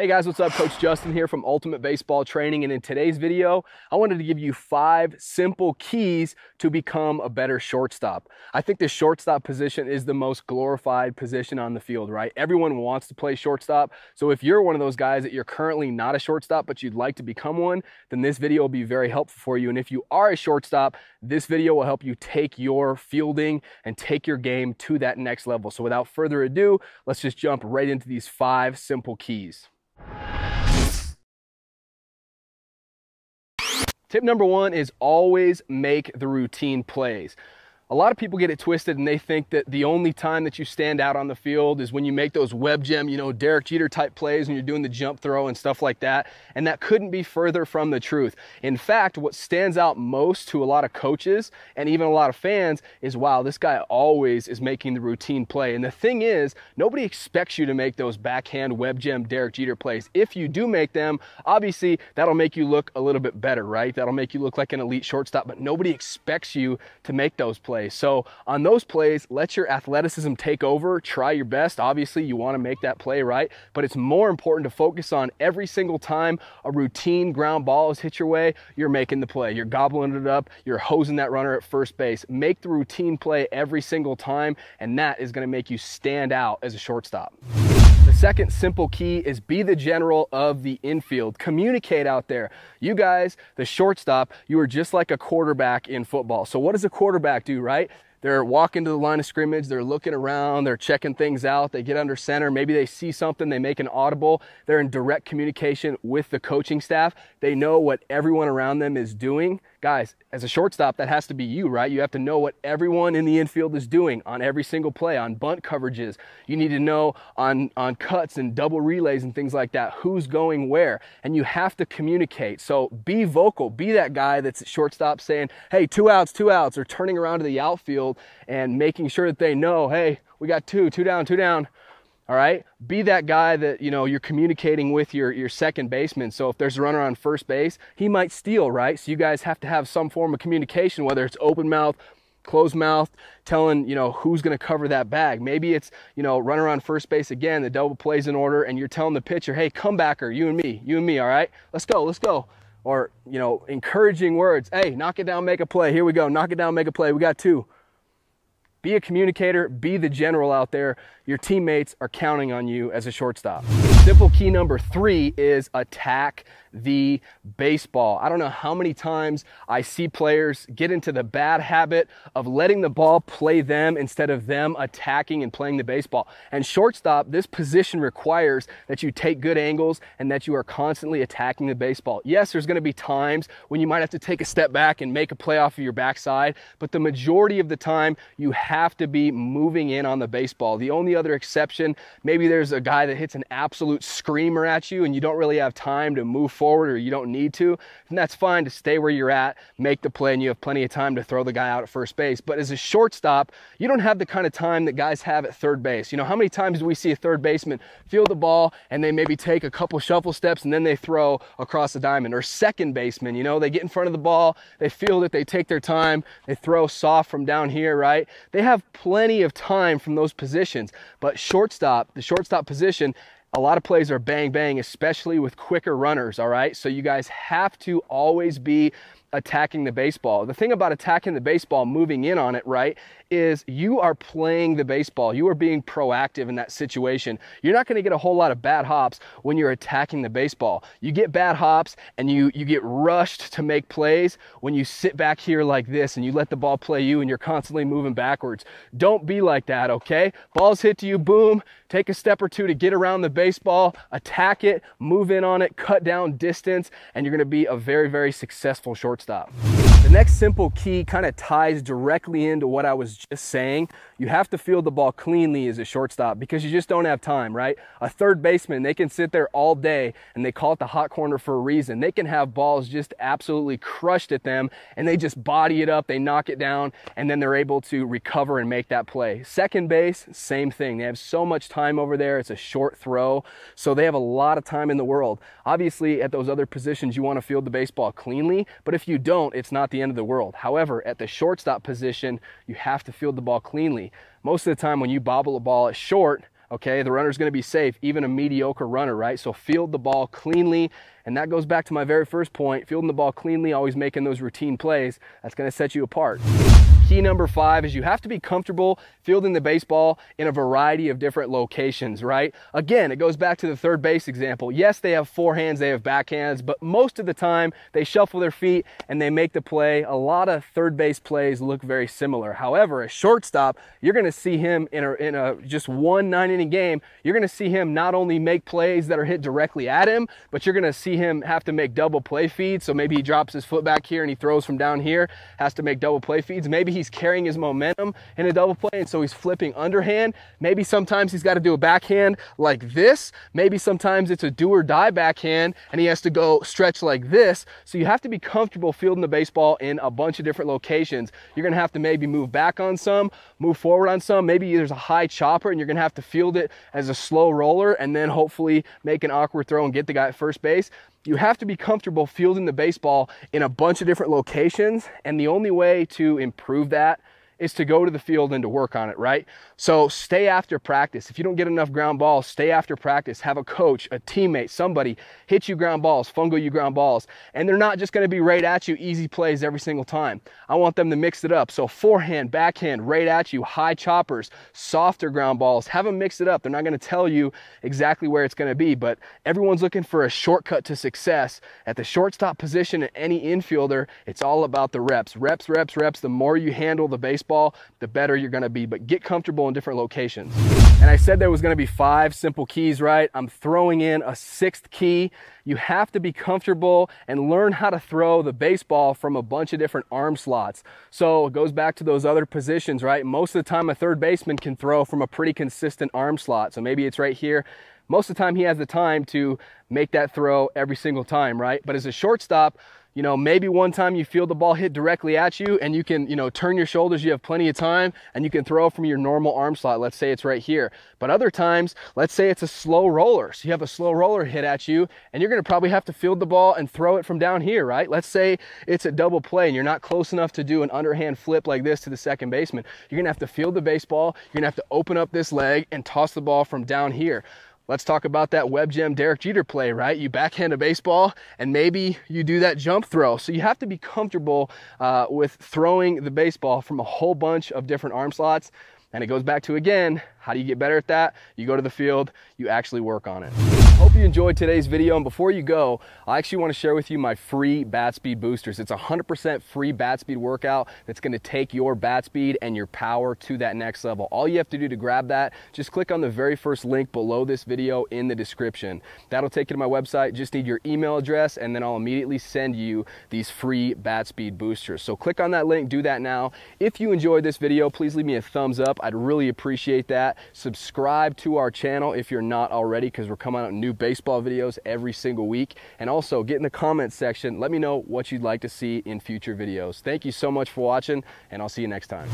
Hey guys, what's up? Coach Justin here from Ultimate Baseball Training. And in today's video, I wanted to give you five simple keys to become a better shortstop. I think the shortstop position is the most glorified position on the field, right? Everyone wants to play shortstop. So if you're one of those guys that you're currently not a shortstop, but you'd like to become one, then this video will be very helpful for you. And if you are a shortstop, this video will help you take your fielding and take your game to that next level. So without further ado, let's just jump right into these five simple keys. Tip number one is always make the routine plays a lot of people get it twisted and they think that the only time that you stand out on the field is when you make those web gem, you know, Derek Jeter type plays when you're doing the jump throw and stuff like that. And that couldn't be further from the truth. In fact, what stands out most to a lot of coaches and even a lot of fans is wow, this guy always is making the routine play. And the thing is, nobody expects you to make those backhand web gem Derek Jeter plays. If you do make them, obviously that'll make you look a little bit better, right? That'll make you look like an elite shortstop, but nobody expects you to make those plays plays. So on those plays, let your athleticism take over. Try your best. Obviously, you want to make that play right, but it's more important to focus on every single time a routine ground ball is hit your way, you're making the play. You're gobbling it up. You're hosing that runner at first base. Make the routine play every single time, and that is going to make you stand out as a shortstop. Second simple key is be the general of the infield. Communicate out there. You guys, the shortstop, you are just like a quarterback in football. So what does a quarterback do, right? They're walking to the line of scrimmage, they're looking around, they're checking things out, they get under center, maybe they see something, they make an audible, they're in direct communication with the coaching staff. They know what everyone around them is doing. Guys, as a shortstop, that has to be you, right? You have to know what everyone in the infield is doing on every single play, on bunt coverages. You need to know on, on cuts and double relays and things like that, who's going where. And you have to communicate. So be vocal, be that guy that's at shortstop saying, hey, two outs, two outs, or turning around to the outfield and making sure that they know, hey, we got two, two down, two down all right? Be that guy that you know you're communicating with your your second baseman. So if there's a runner on first base he might steal right? So you guys have to have some form of communication whether it's open mouth closed mouth telling you know who's going to cover that bag. Maybe it's you know runner on first base again the double plays in order and you're telling the pitcher hey come backer you and me you and me all right? Let's go let's go. Or you know encouraging words hey knock it down make a play here we go knock it down make a play we got two be a communicator, be the general out there. Your teammates are counting on you as a shortstop. Simple key number three is attack the baseball. I don't know how many times I see players get into the bad habit of letting the ball play them instead of them attacking and playing the baseball. And shortstop, this position requires that you take good angles and that you are constantly attacking the baseball. Yes, there's going to be times when you might have to take a step back and make a play off of your backside, but the majority of the time you have to be moving in on the baseball. The only other exception, maybe there's a guy that hits an absolute screamer at you and you don't really have time to move forward or you don't need to, then that's fine to stay where you're at, make the play, and you have plenty of time to throw the guy out at first base. But as a shortstop, you don't have the kind of time that guys have at third base. You know, how many times do we see a third baseman field the ball and they maybe take a couple shuffle steps and then they throw across the diamond? Or second baseman, you know, they get in front of the ball, they field it, they take their time, they throw soft from down here, right? They have plenty of time from those positions. But shortstop, the shortstop position, a lot of plays are bang bang, especially with quicker runners, all right? So you guys have to always be attacking the baseball. The thing about attacking the baseball, moving in on it, right, is you are playing the baseball. You are being proactive in that situation. You're not going to get a whole lot of bad hops when you're attacking the baseball. You get bad hops and you you get rushed to make plays when you sit back here like this and you let the ball play you and you're constantly moving backwards. Don't be like that, okay? Balls hit to you, boom, take a step or two to get around the baseball, attack it, move in on it, cut down distance, and you're going to be a very very successful shortstop. The next simple key kind of ties directly into what I was just saying. You have to field the ball cleanly as a shortstop because you just don't have time, right? A third baseman, they can sit there all day and they call it the hot corner for a reason. They can have balls just absolutely crushed at them and they just body it up, they knock it down, and then they're able to recover and make that play. Second base, same thing. They have so much time over there. It's a short throw, so they have a lot of time in the world. Obviously, at those other positions, you want to field the baseball cleanly, but if you don't, it's not the end of the world. However, at the shortstop position, you have to field the ball cleanly. Most of the time when you bobble a ball at short, Okay, the runner's gonna be safe, even a mediocre runner, right? So field the ball cleanly, and that goes back to my very first point, fielding the ball cleanly, always making those routine plays, that's gonna set you apart. Key number five is you have to be comfortable fielding the baseball in a variety of different locations, right? Again, it goes back to the third base example. Yes, they have forehands, they have backhands, but most of the time they shuffle their feet and they make the play. A lot of third base plays look very similar. However, a shortstop, you're gonna see him in a, in a just one nine inning game, you're gonna see him not only make plays that are hit directly at him, but you're gonna see him have to make double play feeds. So maybe he drops his foot back here and he throws from down here, has to make double play feeds. Maybe he he's carrying his momentum in a double play, and so he's flipping underhand. Maybe sometimes he's got to do a backhand like this. Maybe sometimes it's a do or die backhand, and he has to go stretch like this. So you have to be comfortable fielding the baseball in a bunch of different locations. You're going to have to maybe move back on some, move forward on some. Maybe there's a high chopper, and you're going to have to field it as a slow roller, and then hopefully make an awkward throw and get the guy at first base you have to be comfortable fielding the baseball in a bunch of different locations. And the only way to improve that is to go to the field and to work on it, right? So stay after practice. If you don't get enough ground balls, stay after practice. Have a coach, a teammate, somebody hit you ground balls, fungo you ground balls. And they're not just going to be right at you, easy plays every single time. I want them to mix it up. So forehand, backhand, right at you, high choppers, softer ground balls. Have them mix it up. They're not going to tell you exactly where it's going to be, but everyone's looking for a shortcut to success. At the shortstop position, at any infielder, it's all about the reps. Reps, reps, reps. The more you handle the baseball, baseball, the better you're gonna be. But get comfortable in different locations. And I said there was gonna be five simple keys, right? I'm throwing in a sixth key. You have to be comfortable and learn how to throw the baseball from a bunch of different arm slots. So it goes back to those other positions, right? Most of the time, a third baseman can throw from a pretty consistent arm slot. So maybe it's right here most of the time he has the time to make that throw every single time, right? But as a shortstop, you know, maybe one time you feel the ball hit directly at you and you can, you know, turn your shoulders, you have plenty of time and you can throw from your normal arm slot. Let's say it's right here. But other times, let's say it's a slow roller. So you have a slow roller hit at you and you're going to probably have to field the ball and throw it from down here, right? Let's say it's a double play and you're not close enough to do an underhand flip like this to the second baseman. You're going to have to field the baseball. You're going to have to open up this leg and toss the ball from down here. Let's talk about that web gem Derek Jeter play, right? You backhand a baseball and maybe you do that jump throw. So you have to be comfortable uh, with throwing the baseball from a whole bunch of different arm slots. And it goes back to again, how do you get better at that? You go to the field, you actually work on it. Hope you enjoyed today's video. And before you go, I actually want to share with you my free bat speed boosters. It's a 100% free bat speed workout that's going to take your bat speed and your power to that next level. All you have to do to grab that, just click on the very first link below this video in the description. That'll take you to my website. Just need your email address and then I'll immediately send you these free bat speed boosters. So click on that link, do that now. If you enjoyed this video, please leave me a thumbs up. I'd really appreciate that. Subscribe to our channel if you're not already because we're coming out new baseball videos every single week. And also get in the comments section. Let me know what you'd like to see in future videos. Thank you so much for watching and I'll see you next time.